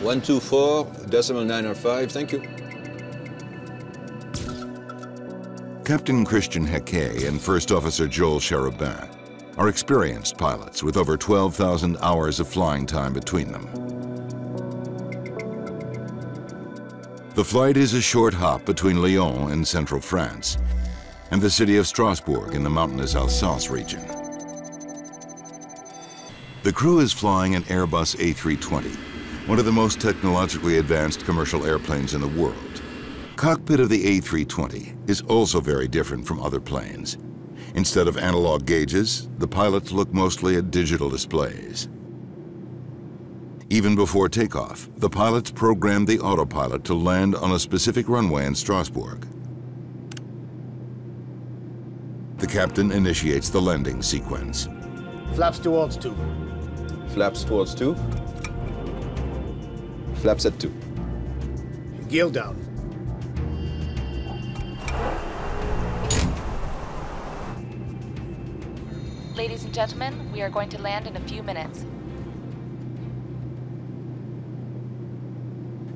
124, decimal 905, thank you. Captain Christian Hecquet and First Officer Joel Cherubin are experienced pilots with over 12,000 hours of flying time between them. The flight is a short hop between Lyon in central France and the city of Strasbourg in the mountainous Alsace region. The crew is flying an Airbus A320, one of the most technologically advanced commercial airplanes in the world. Cockpit of the A320 is also very different from other planes. Instead of analog gauges, the pilots look mostly at digital displays. Even before takeoff, the pilots programmed the autopilot to land on a specific runway in Strasbourg. The captain initiates the landing sequence. Flaps towards two. Flaps towards 2. Flaps at 2. Gear down. Ladies and gentlemen, we are going to land in a few minutes.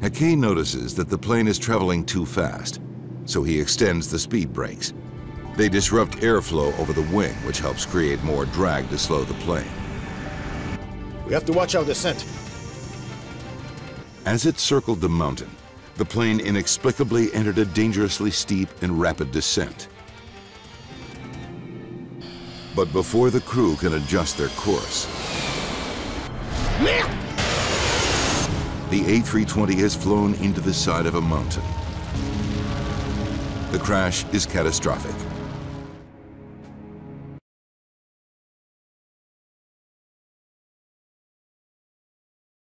Hecquet notices that the plane is traveling too fast, so he extends the speed brakes. They disrupt airflow over the wing, which helps create more drag to slow the plane. We have to watch our descent. As it circled the mountain, the plane inexplicably entered a dangerously steep and rapid descent. But before the crew can adjust their course, the A320 has flown into the side of a mountain. The crash is catastrophic.